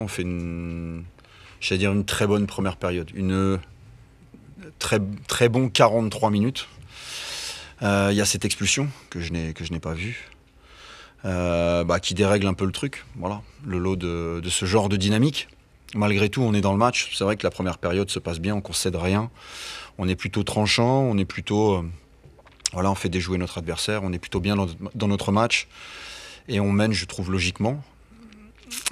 On fait une, dire une très bonne première période, une très, très bon 43 minutes. Euh, il y a cette expulsion que je n'ai, pas vue, euh, bah, qui dérègle un peu le truc. Voilà, le lot de, ce genre de dynamique. Malgré tout, on est dans le match. C'est vrai que la première période se passe bien, on ne concède rien. On est plutôt tranchant, on est plutôt. Euh, on fait déjouer notre adversaire, on est plutôt bien dans notre match. Et on mène, je trouve, logiquement.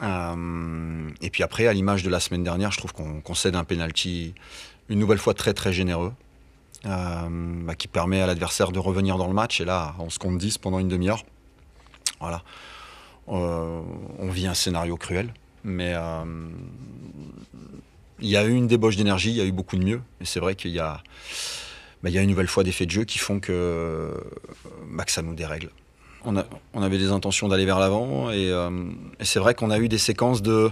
Euh, et puis après, à l'image de la semaine dernière, je trouve qu'on concède un penalty une nouvelle fois très très généreux, euh, bah, qui permet à l'adversaire de revenir dans le match. Et là, on se compte 10 pendant une demi-heure. Voilà. Euh, on vit un scénario cruel, mais il y a eu une débauche d'énergie, il y a eu beaucoup de mieux. Et c'est vrai qu'il y a, bah, une nouvelle fois des faits de jeu qui font que, bah, que ça nous dérègle on, avait des intentions d'aller vers l'avant euh, et, c'est vrai qu'on a eu des séquences de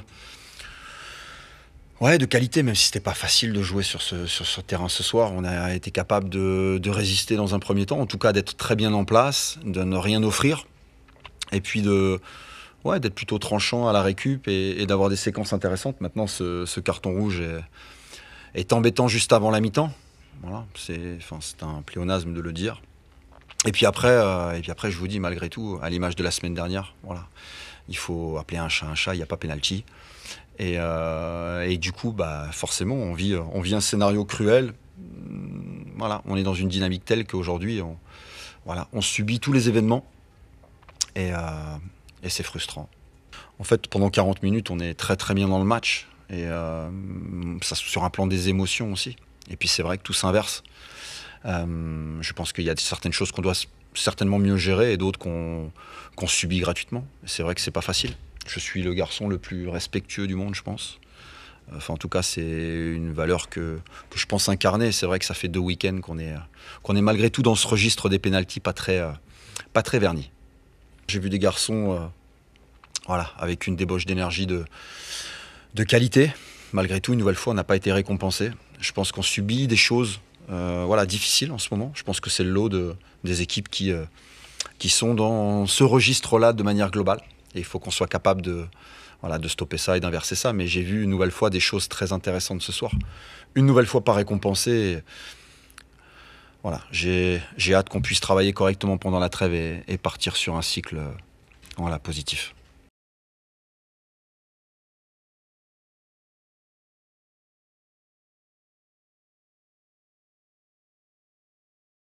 ouais de qualité même si c'était pas facile de jouer sur ce, terrain ce soir. On a été capable de, résister dans un premier temps en tout cas d'être très bien en place de ne rien offrir et puis de ouais d'être plutôt tranchant à la récup et, d'avoir des séquences intéressantes. Maintenant ce, carton rouge est, est, embêtant juste avant la mi-temps. Voilà c'est enfin, c'est un pléonasme de le dire et puis après, euh, et puis après, je vous dis malgré tout, à l'image de la semaine dernière, voilà, il faut appeler un chat un chat. Il n'y a pas pénalty. Et, euh, et, du coup, bah, forcément, on vit, on vit un scénario cruel. Voilà, on est dans une dynamique telle qu'aujourd'hui, on, voilà, on subit tous les événements et, euh, et c'est frustrant. En fait, pendant 40 minutes, on est très très bien dans le match et ça sur un plan des émotions aussi. Et puis c'est vrai que tout s'inverse. Euh, je pense qu'il y a certaines choses qu'on doit certainement mieux gérer et d'autres qu'on subit gratuitement. C'est vrai que c'est pas facile. Je suis le garçon le plus respectueux du monde, je pense. Enfin, en tout cas, c'est une valeur que, je pense incarner. C'est vrai que ça fait deux week-ends qu'on est, malgré tout dans ce registre des pénalties pas très, pas très vernis. J'ai vu des garçons euh, voilà, avec une débauche d'énergie de, qualité. Malgré tout, une nouvelle fois, on n'a pas été récompensé. Je pense qu'on subit des choses voilà, difficile en ce moment. Je pense que c'est le lot de, des équipes qui, euh, qui sont dans ce registre-là de manière globale. Et il faut qu'on soit capable de, stopper ça et d'inverser ça. Mais j'ai vu une nouvelle fois des choses très intéressantes ce soir. Une nouvelle fois pas récompensées. Voilà, j'ai hâte qu'on puisse travailler correctement pendant la trêve et, partir sur un cycle voilà, positif.